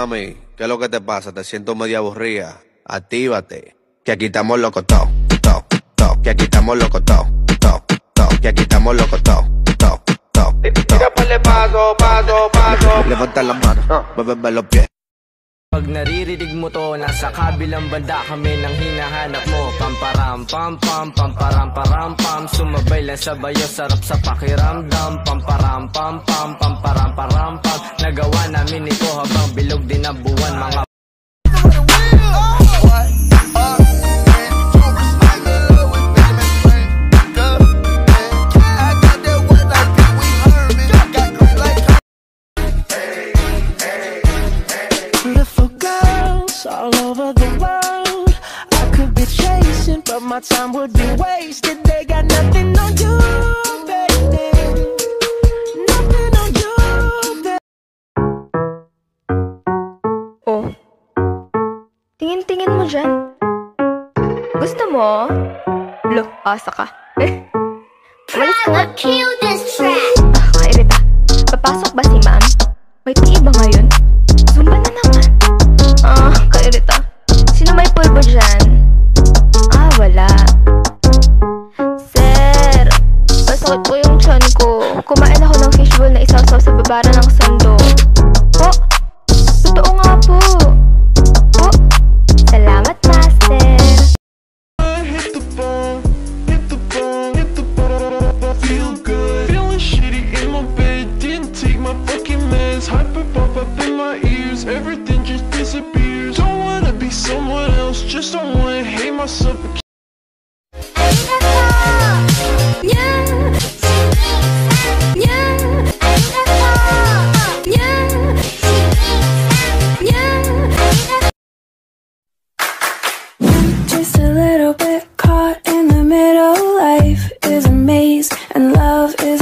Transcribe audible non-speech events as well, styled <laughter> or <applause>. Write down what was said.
Mami, ¿qué es lo que te pasa? Te siento media aburrida. Actívate. Que aquí estamos locos todos, todos, todos. Que aquí estamos locos todos, todos, todos. Que aquí estamos locos todos, todos, todos. Tira pa' paso, paso, paso. Levanta las manos, muéveme los pies. Pag naririnig mo to, nasa kabilang banda kami nang hinahanap mo Pamparam pam pam, pamparam param pam Sumabay lang sa bayo, sarap sa pakiramdam Pamparam pam pam, pamparam param pam Nagawa namin ito habang buwan Mga all over the world. I could be chasing, but my time would be wasted. They got nothing on you, Tingin-tingin mo dyan. Gusto mo? Lo, asa ka. <laughs> Eh. Umalis ka na. Ah, kairita. Papasok ba si ma'am? May tii ba ngayon? Zumba na naman. Ah, kairita. Sino may pulbo dyan? Ah, wala. Sir, masakit po yung tiyan ko. Kumain ako ng fishbowl na isasaw sa babara ng just don't wanna hate myself. Just a little bit caught in the middle. Life is a maze and love is